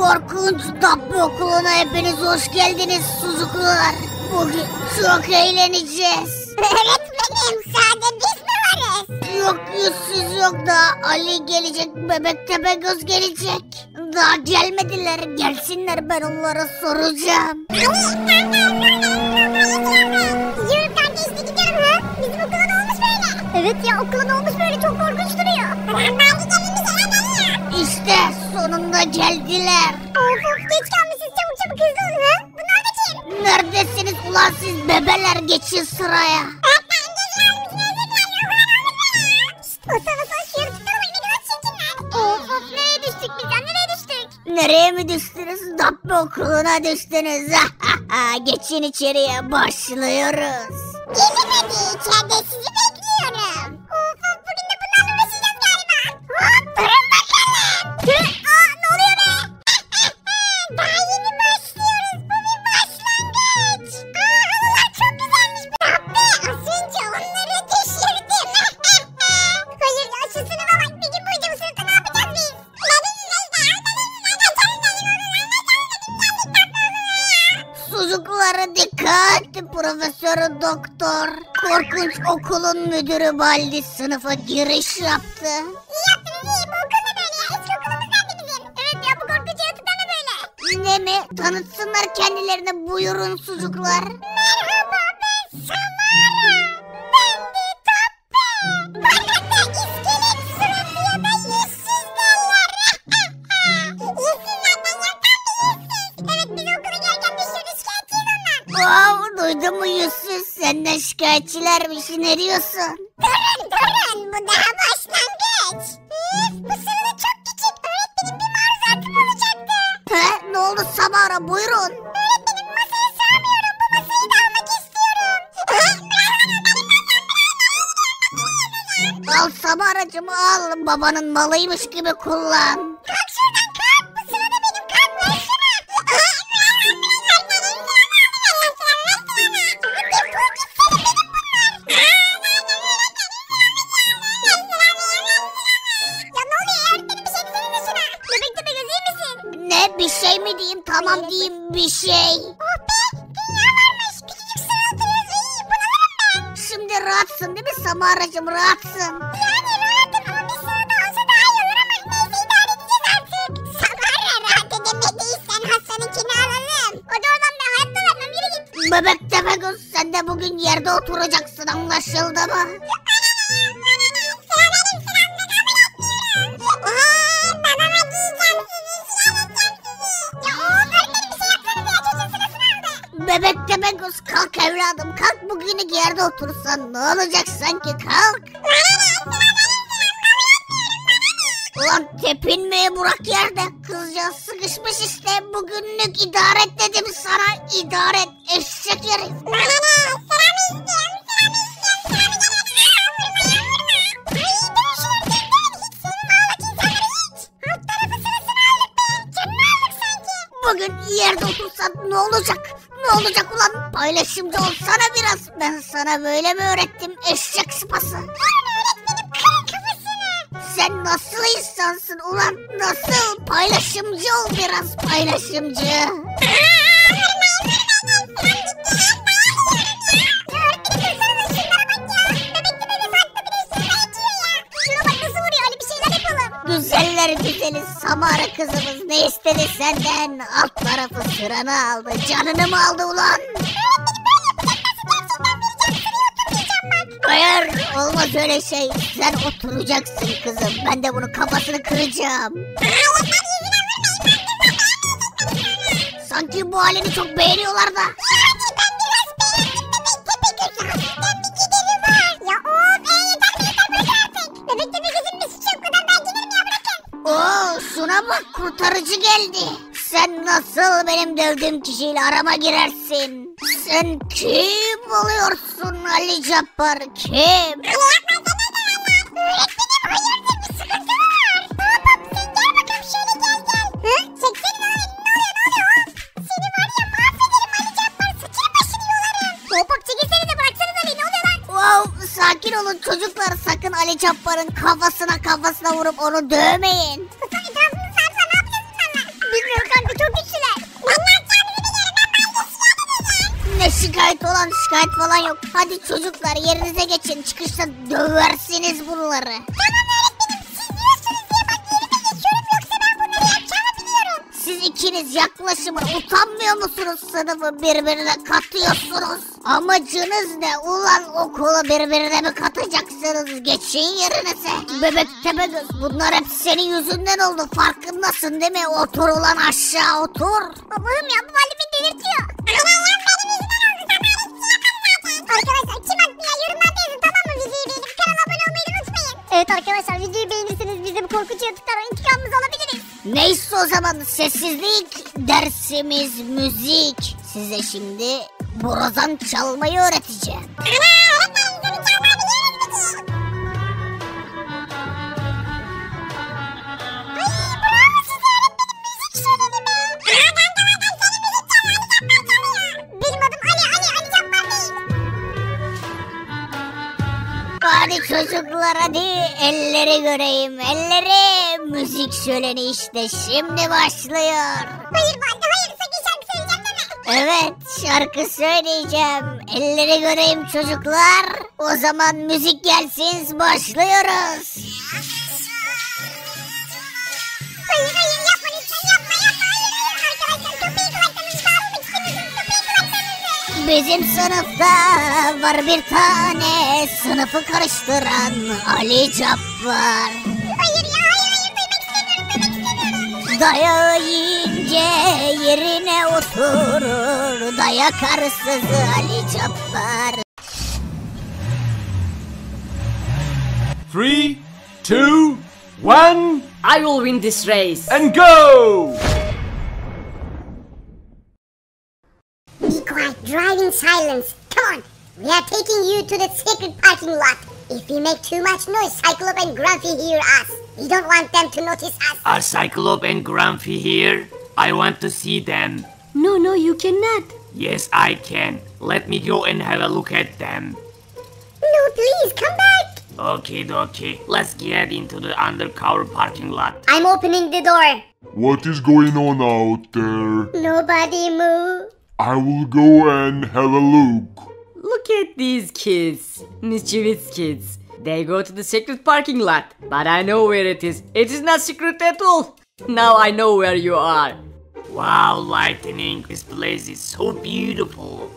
Korkunç Dabbe okuluna hepiniz hoş geldiniz sucuklar. Bugün çok eğleneceğiz. Öğretmenim sade biz mi varız? Yok yüzsüz yok da Ali gelecek, bebek tepe göz gelecek. Daha gelmediler, gelsinler ben onlara soracağım. Yürü kardeşlik gidiyorum ha. Bizim okula ne olmuş böyle? Evet ya okula ne olmuş böyle çok korkunç duruyor. Ben de gelmiş ya. İşte sonunda geldiler. Of of geç kalmışız çabuk çabuk hızlı olun ha. Bunlar da kim? Neredesiniz ulan siz bebeler geçin sıraya. Öğretmen geç kalmış ne Şşt o sana son şu yaratıklara bak ne kadar çirkinler. Of of nereye düştük biz ya nereye düştük? Nereye mi düştünüz? Dabbe okuluna düştünüz. geçin içeriye başlıyoruz. Hadi içeride sizi Profesörü doktor. Korkunç okulun müdürü Baldi sınıfa giriş yaptı. İyi yaptınız iyi. Bu okul ne böyle ya? Eski okulumuz nerede bizim? Evet ya bu korkunç yaratıklar ne böyle? Ne mi? Tanıtsınlar kendilerine buyurun sucuklar. Merhaba duydun mu yüzsüz? Senden şikayetçilermiş. Ne diyorsun? Durun durun bu daha başlangıç. Üf, bu sırada çok küçük. Öğretmenim bir maruzatım olacaktı. He, ne oldu Samara buyurun. Öğretmenim masaya sığamıyorum. Bu masayı da almak istiyorum. Al Samaracım al. Babanın malıymış gibi kullan. Bir şey mi diyeyim tamam diyeyim bir şey. Oh be dünya varmış. Küçücük sıra oturuyoruz. İyi bunalırım ben. Şimdi rahatsın değil mi Samaracım rahatsın. Yani rahatım ama bir sıra daha olsa daha iyi olur ama neyse idare edeceğiz artık. Samara rahat edemediysen Hasan'ınkini alalım. Hadi oradan be hayatta vermem yürü git. Bebek Tepegöz sen de bugün yerde oturacaksın anlaşıldı mı? Bebek Tepegöz kalk evladım kalk bugünü yerde otursan ne olacak sanki kalk. Ulan tepinmeye bırak yerde kızcağız sıkışmış işte bugünlük idare et dedim sana idare et eşek herif. Bugün yerde otursan ne olacak? Ne olacak ulan? Paylaşımcı olsana biraz. Ben sana böyle mi öğrettim eşek sıpası? Sen nasıl insansın ulan? Nasıl? Paylaşımcı ol biraz paylaşımcı. istedi senden? Alt tarafı sıranı aldı. Canını mı aldı ulan? Hayır olmaz öyle şey. Sen oturacaksın kızım. Ben de bunun kafasını kıracağım. Sanki bu halini çok beğeniyorlar da. Kurtarıcı geldi. Sen nasıl benim dövdüğüm kişiyle arama girersin? Sen kim oluyorsun Ali Cabbar kim? Sakin olun çocuklar. Sakın Ali Cabbar'ın kafasına kafasına vurup onu dövmeyin. Şikayet falan yok. Hadi çocuklar yerinize geçin. Çıkışta döversiniz bunları. Tamam öğretmenim siz diyorsunuz diye bak yerime geçiyorum yoksa ben bunları yapacağımı biliyorum. Siz ikiniz yaklaşımın utanmıyor musunuz sınıfı birbirine katıyorsunuz? Amacınız ne? Ulan okulu birbirine mi katacaksınız? Geçin yerinize. Bebek Tepegöz bunlar hep senin yüzünden oldu. Farkındasın değil mi? Otur ulan aşağı otur. Babam ya bu halimi delirtiyor. Evet arkadaşlar videoyu beğenirseniz bizim korkunç yaratıklardan intikamımızı alabiliriz. Neyse o zaman sessizlik dersimiz müzik. Size şimdi borazan çalmayı öğreteceğim. Ana Hadi çocuklar hadi elleri göreyim elleri. Müzik şöleni işte şimdi başlıyor. Hayır Baldi hayır sakın şarkı söyleyeceğim deme. Evet şarkı söyleyeceğim. Elleri göreyim çocuklar. O zaman müzik gelsin başlıyoruz. Hayır hayır Bizim sınıfta var bir tane sınıfı karıştıran Ali Cabbar. Hayır ya hayır hayır duymak istemiyorum duymak istemiyorum. Dayağı yiyince yerine oturur Dayak arsızı Ali Cabbar Three, two, one, I will win this race. and go! Drive in silence. Come on, we are taking you to the secret parking lot. If we make too much noise, Cyclope and Grumpy hear us. We don't want them to notice us. Are Cyclope and Grumpy here? I want to see them. No, no, you cannot. Yes, I can. Let me go and have a look at them. No, please, come back. Okay, okay. Let's get into the undercover parking lot. I'm opening the door. What is going on out there? Nobody move. I will go and have a look. Look at these kids. Mischievous kids. They go to the secret parking lot. But I know where it is. It is not secret at all. Now I know where you are. Wow, lightning. This place is so beautiful.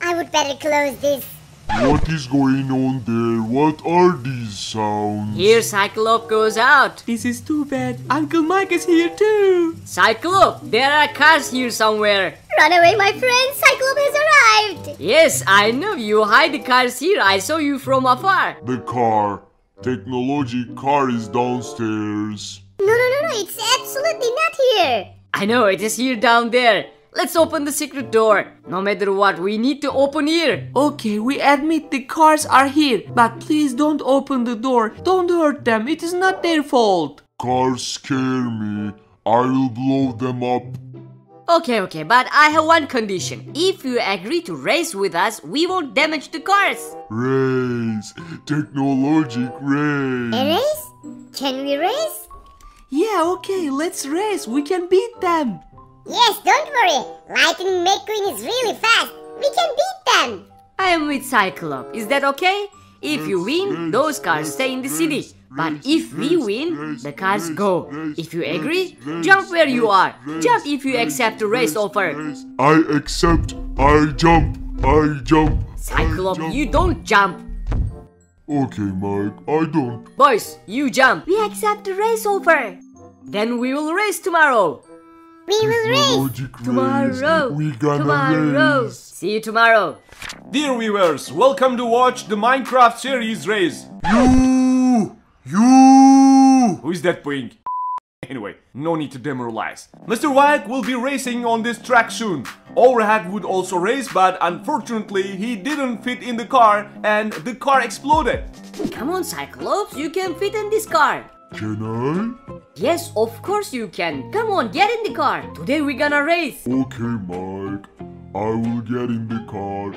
I would better close this. What is going on there? What are these sounds? Here Cyclope goes out. This is too bad. Uncle Mike is here too. Cyclope, there are cars here somewhere. Run away, my friend. Cyclope has arrived. Yes, I know you hide the cars here. I saw you from afar. The car. Technology car is downstairs. No, no, no, no. It's absolutely not here. I know it is here down there. Let's open the secret door. No matter what, we need to open here. Okay, we admit the cars are here, but please don't open the door. Don't hurt them. It is not their fault. Cars scare me. I will blow them up. Okay, okay, but I have one condition. If you agree to race with us, we won't damage the cars. Race. Technologic A race. race? Can we race? Yeah, okay, let's race. We can beat them. Yes, don't worry. Lightning McQueen is really fast. We can beat them. I am with Cyclope. Is that okay? If you win, those cars stay in the city. But if we win, the cars go. If you agree, jump where you are. Jump if you accept the race offer. I accept. I jump. I jump. I Cyclope, jump. you don't jump. Okay, Mike. I don't. Boys, you jump. We accept the race offer. Then we will race tomorrow. We will race. Tomorrow. We gonna Tomorrow. race. See you tomorrow. Dear viewers, welcome to watch the Minecraft series race. You. You. Who is that boing? Anyway, no need to demoralize. Mr. White will be racing on this track soon. Overhead would also race, but unfortunately he didn't fit in the car and the car exploded. Come on, Cyclops, you can fit in this car. Can I? Yes, of course you can. Come on, get in the car. Today we're gonna race. Okay, Mike. I will get in the car.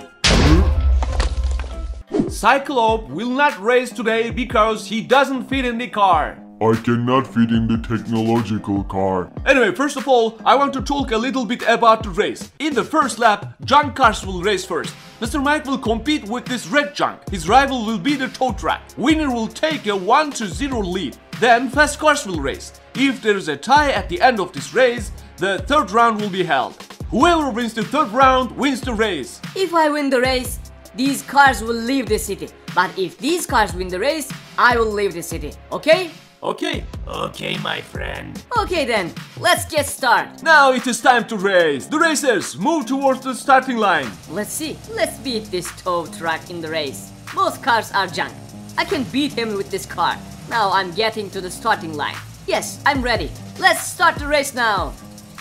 Cyclope will not race today because he doesn't fit in the car. I cannot fit in the technological car. Anyway, first of all, I want to talk a little bit about the race. In the first lap, junk cars will race first. Mr. Mike will compete with this red junk. His rival will be the tow truck. Winner will take a 1 to 0 lead. Then fast cars will race. If there is a tie at the end of this race, the third round will be held. Whoever wins the third round wins the race. If I win the race, these cars will leave the city. But if these cars win the race, I will leave the city. Okay? Okay, Okay, my friend. Okay then, let's get started. now it is time to race. The racers move towards the starting line. Let's see. Let's beat this tow truck in the race. Both cars are junk. I can beat him with this car. Now I'm getting to the starting line. Yes, I'm ready. Let's start the race now.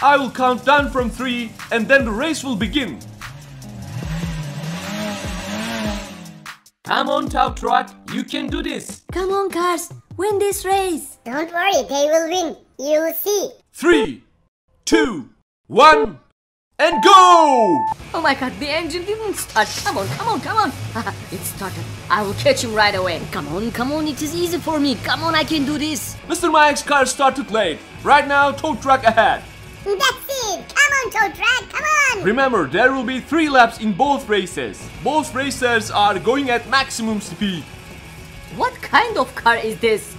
I will count down from three and then the race will begin. Come on, tow truck, you can do this. Come on, cars. Win this race. Don't worry, they will win. You'll see. Three, two, one, and go! Oh my god, the engine didn't start. Come on, come on, come on. it started. I will catch him right away. Come on, come on. It is easy for me. Come on, I can do this. Mr. Mike's car started late. Right now, tow truck ahead. That's it. Come on, tow truck. Come on. Remember, there will be three laps in both races. Both racers are going at maximum speed. What kind of car is this?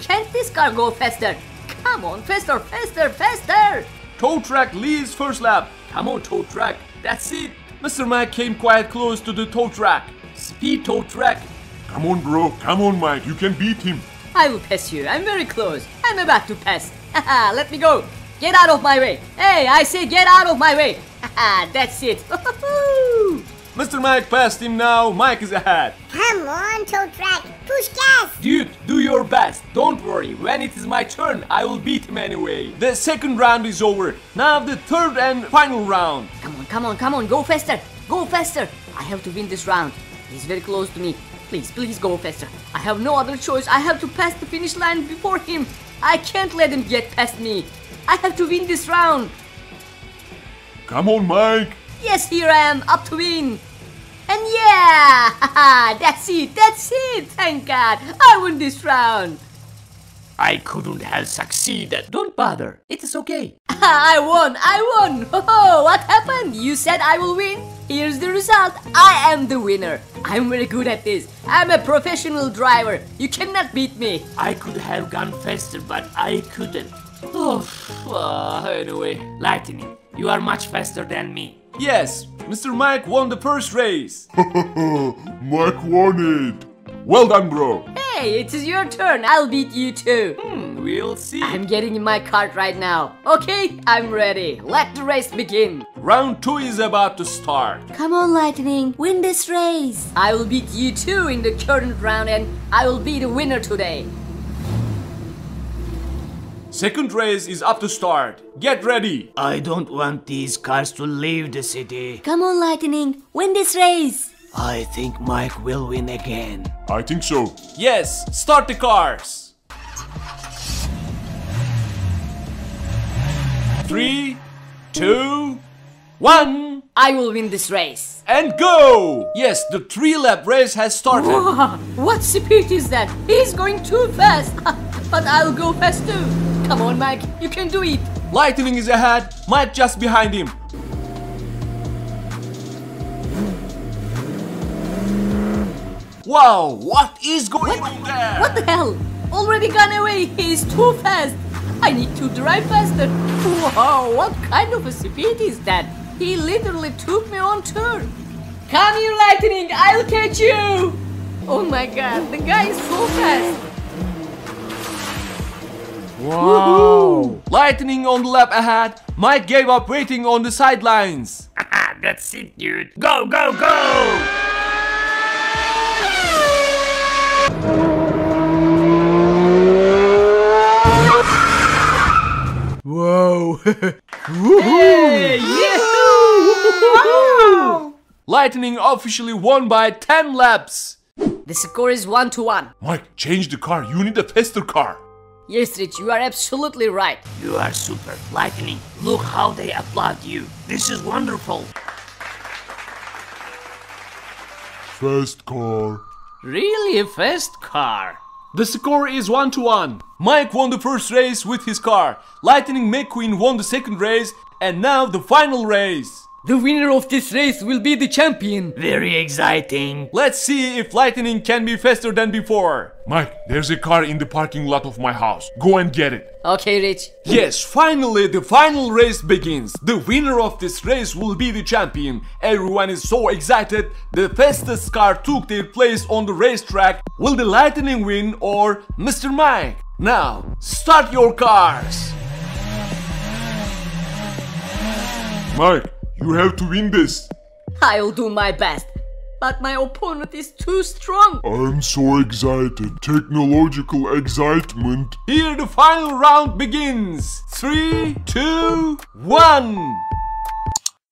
Can't this car go faster? Come on, faster, faster, faster! Tow truck leads first lap. Come on, tow truck. That's it. Mr. Mike came quite close to the tow truck. Speed tow truck. Come on, bro. Come on, Mike. You can beat him. I will pass you. I'm very close. I'm about to pass. Haha, let me go. Get out of my way. Hey, I say get out of my way. Haha, that's it. Mr. Mike passed him now. Mike is ahead. Come on, tow Track, Push gas. Dude, do your best. Don't worry. When it is my turn, I will beat him anyway. The second round is over. Now the third and final round. come on, come on, come on. Go faster. Go faster. I have to win this round. He's very close to me. Please, please go faster. I have no other choice. I have to pass the finish line before him. I can't let him get past me. I have to win this round. Come on, Mike. Yes, here I am, up to win. And yeah, haha, that's it, that's it. Thank God, I won this round. I couldn't have succeeded. Don't bother. It is okay. I won, I won. Oh, what happened? You said I will win. Here's the result. I am the winner. I'm very good at this. I'm a professional driver. You cannot beat me. I could have gone faster, but I couldn't. Oh, uh, anyway, Lightning, you are much faster than me. Yes, Mr. Mike won the first race. Mike won it. Well done, bro. Hey, it is your turn. I'll beat you too. Hmm, we'll see. I'm getting in my cart right now. Okay, I'm ready. Let the race begin. Round two is about to start. Come on, Lightning, win this race. I will beat you too in the current round and I will be the winner today. Second race is up to start. Get ready. I don't want these cars to leave the city. Come on, Lightning, win this race. I think Mike will win again. I think so. Yes, start the cars. Three, two, one, I will win this race. and go! Yes, the three lap race has started. Wow, what speed is that? He's going too fast. but I'll go fast too. Come on, Mike, you can do it. Lightning is ahead, Mike just behind him. Wow, what is going on there? What the hell? Already gone away. He's too fast. I need to drive faster. Wow, what kind of a speed is that? He literally took me on tour. Come here, Lightning. I'll catch you. Oh my god, the guy is so fast. Wow! Lightning on the lap ahead, Mike gave up waiting on the sidelines. That's it, dude. Go, go, go! Whoa! Hey, yahoo! Lightning officially won by 10 laps. The score is 1 to 1. Mike, change the car. You need a faster car. Yes, Rich, you are absolutely right. You are super. Lightning, look how they applaud you. This is wonderful. Fast car. Really a fast car. The score is 1 to 1. Mike won the first race with his car. Lightning McQueen won the second race. And now the final race. The winner of this race will be the champion. Very exciting. Let's see if Lightning can be faster than before. Mike, there's a car in the parking lot of my house. Go and get it. Okay, Rich. Yes, finally the final race begins. The winner of this race will be the champion. Everyone is so excited. The fastest car took their place on the racetrack. Will the Lightning win or Mr. Mike? Now, start your cars. Mike, you have to win this. I'll do my best. But my opponent is too strong. I'm so excited. Technological excitement. Here the final round begins. Three, two, one.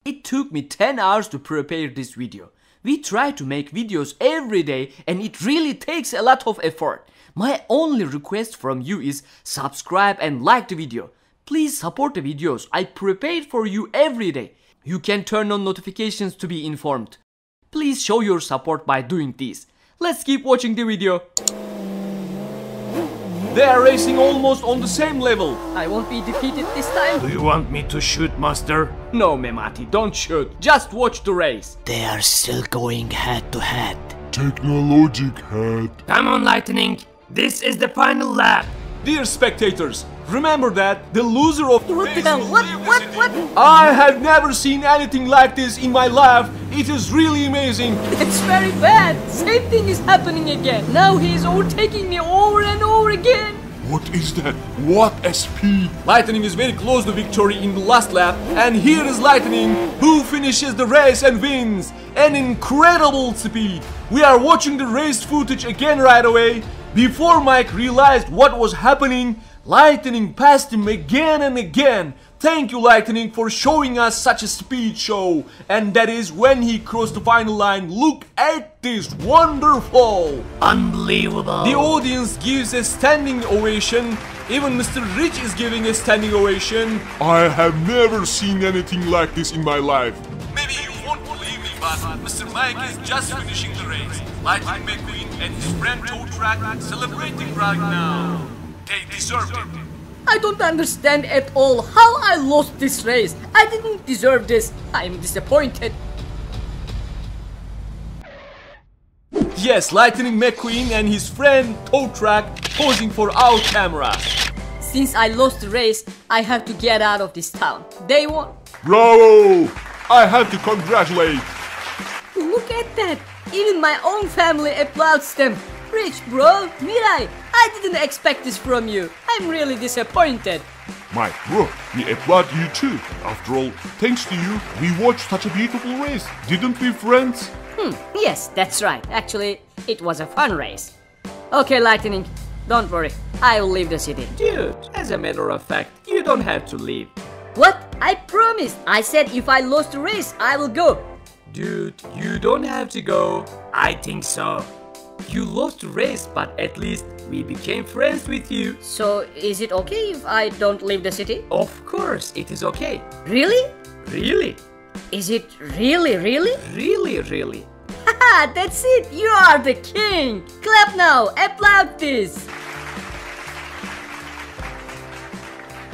It took me 10 hours to prepare this video. We try to make videos every day and it really takes a lot of effort. My only request from you is subscribe and like the video. Please support the videos I prepared for you every day. You can turn on notifications to be informed. Please show your support by doing this. Let's keep watching the video. They are racing almost on the same level. I won't be defeated this time. Do you want me to shoot, Master? No, Memati, don't shoot. Just watch the race. They are still going head to head. Technologic head. Come on, Lightning. This is the final lap. Dear spectators, remember that the loser of the What race the will what what what? I have never seen anything like this in my life. It is really amazing. It's very bad. Same thing is happening again. Now he is overtaking me over and over again. What is that? What a speed! Lightning is very close to victory in the last lap, and here is Lightning who finishes the race and wins. An incredible speed. We are watching the race footage again right away. Before Mike realized what was happening, Lightning passed him again and again. Thank you, Lightning, for showing us such a speed show. And that is when he crossed the final line. Look at this wonderful! Unbelievable. The audience gives a standing ovation. Even Mr. Rich is giving a standing ovation. I have never seen anything like this in my life. Maybe you won't believe me, but Mr. Mike is just finishing the race. Lightning McQueen and his friend Tow Track celebrating right now. They deserved it. I don't understand at all how I lost this race. I didn't deserve this. I'm disappointed. Yes, Lightning McQueen and his friend Tow Track posing for our camera. Since I lost the race, I have to get out of this town. They won. Bravo! I have to congratulate. Look at that. Even my own family applauds them. Rich bro, Mirai, I didn't expect this from you. I'm really disappointed. My bro, we applaud you too. After all, thanks to you, we watched such a beautiful race. Didn't we, friends? Hmm, yes, that's right. Actually, it was a fun race. Okay, Lightning, don't worry. I will leave the city. Dude, as a matter of fact, you don't have to leave. What? I promised. I said if I lost the race, I will go. Dude, you don't have to go. I think so. You lost the race, but at least we became friends with you. So, is it okay if I don't leave the city? Of course, it is okay. Really? Really, Is it really, really? really, really. Haha, that's it. You are the king. Clap now. Applaud this.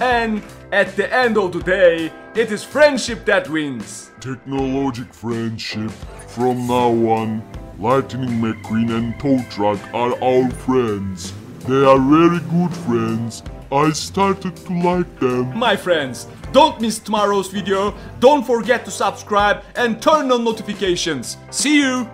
And at the end of the day, it is friendship that wins. Technologic friendship. From now on, Lightning McQueen and Tow Truck are our friends. They are very good friends. I started to like them. My friends, don't miss tomorrow's video, don't forget to subscribe and turn on notifications. See you!